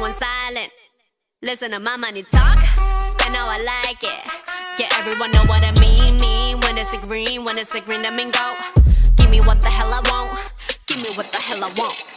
everyone silent. Listen to my money talk, spend how I like it. Yeah, everyone know what I mean, mean. When it's a green, when it's a green, I mean go. Give me what the hell I want, give me what the hell I want.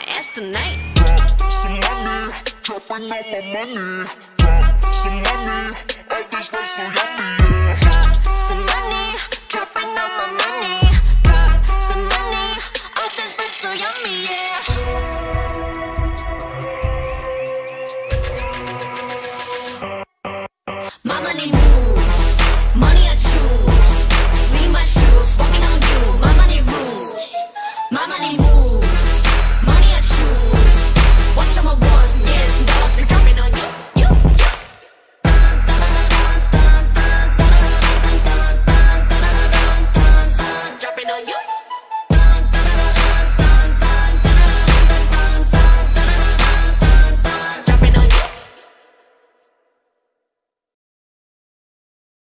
my ass tonight. Drop some money, dropping all my money. Drop some money, all this life so yummy, yeah. Drop some money, dropping all my money. Drop some money, all this life so yummy, yeah. My money